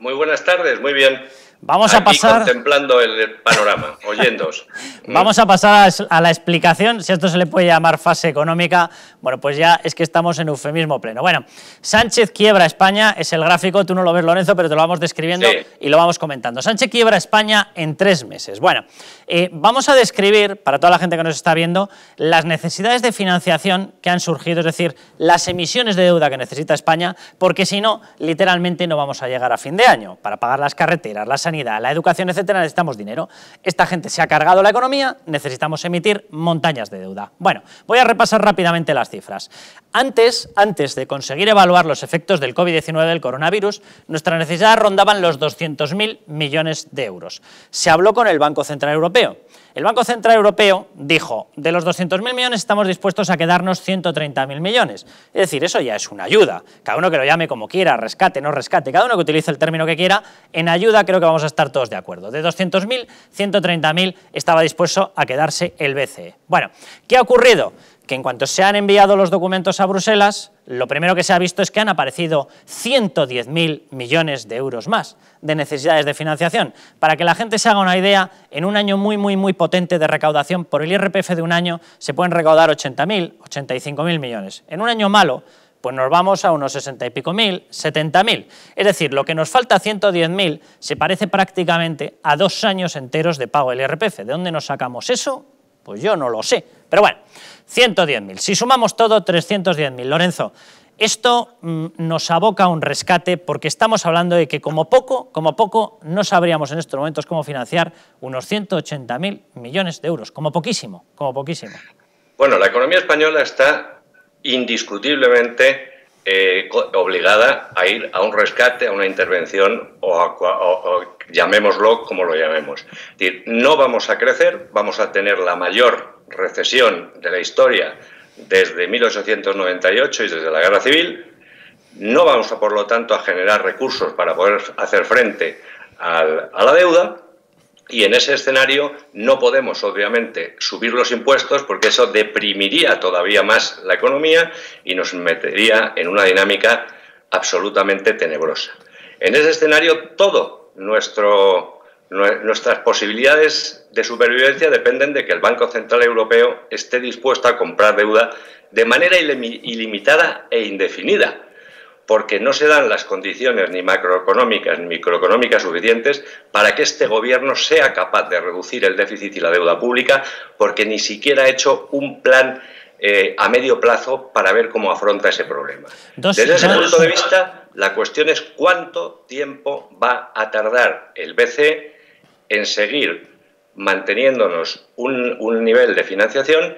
Muy buenas tardes, muy bien. Vamos a pasar. Contemplando el panorama, oyéndos. Vamos a pasar a la explicación, si esto se le puede llamar fase económica. Bueno, pues ya es que estamos en eufemismo pleno. Bueno, Sánchez quiebra España, es el gráfico, tú no lo ves, Lorenzo, pero te lo vamos describiendo y lo vamos comentando. Sánchez quiebra España en tres meses. Bueno, eh, vamos a describir, para toda la gente que nos está viendo, las necesidades de financiación que han surgido, es decir, las emisiones de deuda que necesita España, porque si no, literalmente no vamos a llegar a fin de año para pagar las carreteras, las sanidad, la educación, etcétera, necesitamos dinero. Esta gente se ha cargado la economía, necesitamos emitir montañas de deuda. Bueno, voy a repasar rápidamente las cifras. Antes, antes de conseguir evaluar los efectos del COVID-19 del coronavirus, nuestras necesidades rondaban los 200.000 millones de euros. Se habló con el Banco Central Europeo. El Banco Central Europeo dijo, de los 200.000 millones estamos dispuestos a quedarnos 130.000 millones. Es decir, eso ya es una ayuda. Cada uno que lo llame como quiera, rescate, no rescate, cada uno que utilice el término que quiera, en ayuda creo que vamos a estar todos de acuerdo. De 200.000, 130.000 estaba dispuesto a quedarse el BCE. Bueno, ¿qué ha ocurrido? Que en cuanto se han enviado los documentos a Bruselas, lo primero que se ha visto es que han aparecido 110.000 millones de euros más de necesidades de financiación. Para que la gente se haga una idea, en un año muy, muy, muy potente de recaudación, por el IRPF de un año se pueden recaudar 80.000, 85.000 millones. En un año malo, pues nos vamos a unos 60 y pico mil, 70.000. Es decir, lo que nos falta 110.000 se parece prácticamente a dos años enteros de pago del IRPF. ¿De dónde nos sacamos eso? Pues yo no lo sé. Pero bueno, 110.000. Si sumamos todo, 310.000. Lorenzo, esto mm, nos aboca a un rescate porque estamos hablando de que como poco, como poco, no sabríamos en estos momentos cómo financiar unos 180.000 millones de euros. Como poquísimo, como poquísimo. Bueno, la economía española está indiscutiblemente eh, obligada a ir a un rescate, a una intervención o, llamémoslo como lo llamemos. Es decir, no vamos a crecer, vamos a tener la mayor recesión de la historia desde 1898 y desde la Guerra Civil. No vamos, a, por lo tanto, a generar recursos para poder hacer frente a la deuda y en ese escenario no podemos, obviamente, subir los impuestos porque eso deprimiría todavía más la economía y nos metería en una dinámica absolutamente tenebrosa. En ese escenario, todo nuestro Nuestras posibilidades de supervivencia dependen de que el Banco Central Europeo esté dispuesto a comprar deuda de manera ilimitada e indefinida, porque no se dan las condiciones ni macroeconómicas ni microeconómicas suficientes para que este gobierno sea capaz de reducir el déficit y la deuda pública, porque ni siquiera ha hecho un plan eh, a medio plazo para ver cómo afronta ese problema. Desde ese punto de vista, la cuestión es cuánto tiempo va a tardar el BCE en seguir manteniéndonos un, nivel de financiación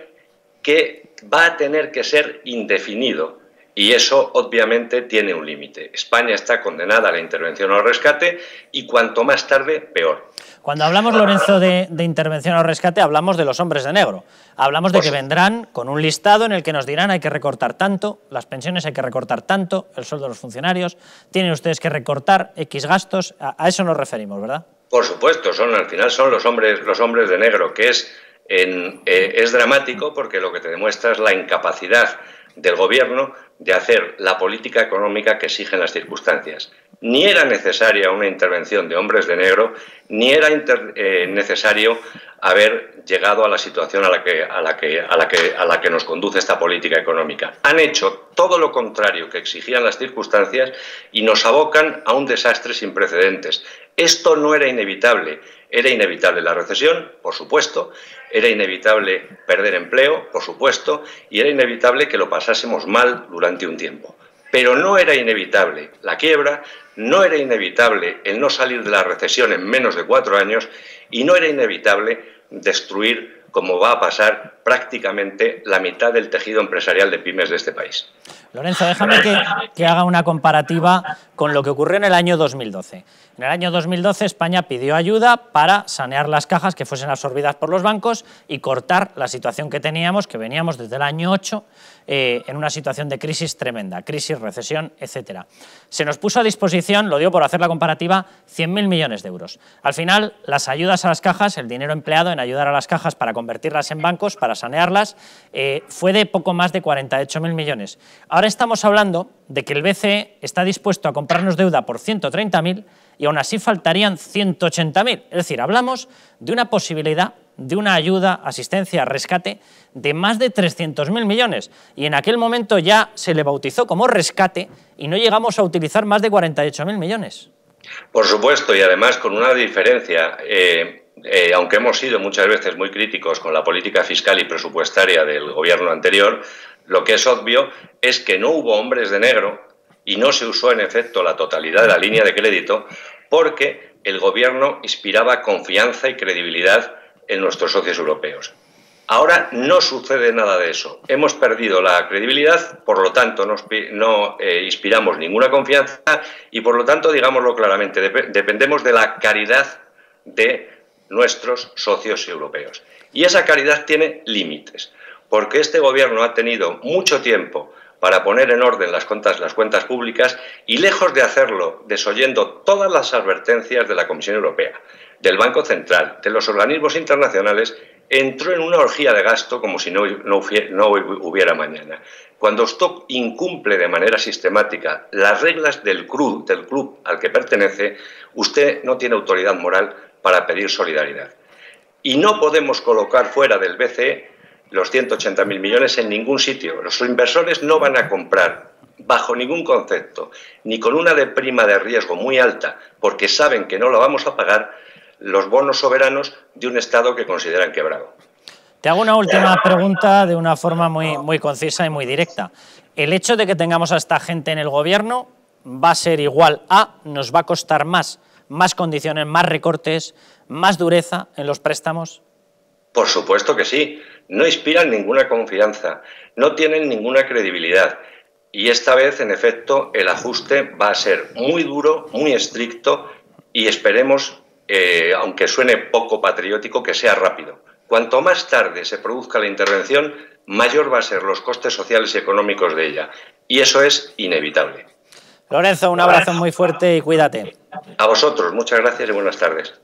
que va a tener que ser indefinido y eso obviamente tiene un límite. España está condenada a la intervención o al rescate y cuanto más tarde, peor. Cuando hablamos, Lorenzo, de, intervención o rescate, hablamos de los hombres de negro. Hablamos de que vendrán con un listado en el que nos dirán hay que recortar tanto, las pensiones hay que recortar tanto, el sueldo de los funcionarios, tienen ustedes que recortar X gastos, a eso nos referimos, ¿verdad? Por supuesto, son al final son los hombres, los hombres de negro, que es, en, eh, es dramático porque lo que te demuestra es la incapacidad del gobierno de hacer la política económica que exigen las circunstancias. Ni era necesaria una intervención de hombres de negro, ni era eh, necesario haber llegado a la situación a la, que, a, la que, a, la que, a la que nos conduce esta política económica. Han hecho todo lo contrario que exigían las circunstancias y nos abocan a un desastre sin precedentes. Esto no era inevitable. Era inevitable la recesión, por supuesto, era inevitable perder empleo, por supuesto, y era inevitable que lo pasásemos mal durante un tiempo. Pero no era inevitable la quiebra, no era inevitable el no salir de la recesión en menos de cuatro años y no era inevitable destruir, como va a pasar, prácticamente la mitad del tejido empresarial de pymes de este país. Lorenzo, déjame que, haga una comparativa con lo que ocurrió en el año 2012. En el año 2012 España pidió ayuda para sanear las cajas que fuesen absorbidas por los bancos y cortar la situación que teníamos, que veníamos desde el año 8 eh, en una situación de crisis tremenda, crisis, recesión, etc. Se nos puso a disposición, lo digo por hacer la comparativa, 100.000 millones de euros. Al final, las ayudas a las cajas, el dinero empleado en ayudar a las cajas para convertirlas en bancos, para sanearlas, eh, fue de poco más de 48.000 millones. Estamos hablando de que el BCE está dispuesto a comprarnos deuda por 130.000 y aún así faltarían 180.000. Es decir, hablamos de una posibilidad de una ayuda, asistencia, rescate de más de 300.000 millones. Y en aquel momento ya se le bautizó como rescate y no llegamos a utilizar más de 48.000 millones. Por supuesto, y además con una diferencia. Eh, eh, aunque hemos sido muchas veces muy críticos con la política fiscal y presupuestaria del gobierno anterior, lo que es obvio es que no hubo hombres de negro y no se usó en efecto la totalidad de la línea de crédito porque el gobierno inspiraba confianza y credibilidad en nuestros socios europeos. Ahora no sucede nada de eso. Hemos perdido la credibilidad, por lo tanto no, eh, inspiramos ninguna confianza y por lo tanto, digámoslo claramente, dependemos de la caridad de nuestros socios europeos. Y esa caridad tiene límites, porque este gobierno ha tenido mucho tiempo para poner en orden las cuentas, las cuentas públicas y lejos de hacerlo desoyendo todas las advertencias de la Comisión Europea, del Banco Central, de los organismos internacionales, entró en una orgía de gasto como si no, hubiera mañana. Cuando Stock incumple de manera sistemática las reglas del del club al que pertenece, usted no tiene autoridad moral para pedir solidaridad. Y no podemos colocar fuera del BCE los 180.000 millones en ningún sitio. Los inversores no van a comprar bajo ningún concepto, ni con una de prima de riesgo muy alta, porque saben que no lo vamos a pagar, los bonos soberanos de un Estado que consideran quebrado. Te hago una última pregunta de una forma muy, muy concisa y muy directa. ¿El hecho de que tengamos a esta gente en el gobierno va a ser igual a, nos va a costar más, más condiciones, más recortes, más dureza en los préstamos? Por supuesto que sí. No inspiran ninguna confianza, no tienen ninguna credibilidad. Y esta vez, en efecto, el ajuste va a ser muy duro, muy estricto y esperemos, eh, aunque suene poco patriótico, que sea rápido. Cuanto más tarde se produzca la intervención, mayor va a ser los costes sociales y económicos de ella. Y eso es inevitable. Lorenzo, un abrazo muy fuerte y cuídate. A vosotros, muchas gracias y buenas tardes.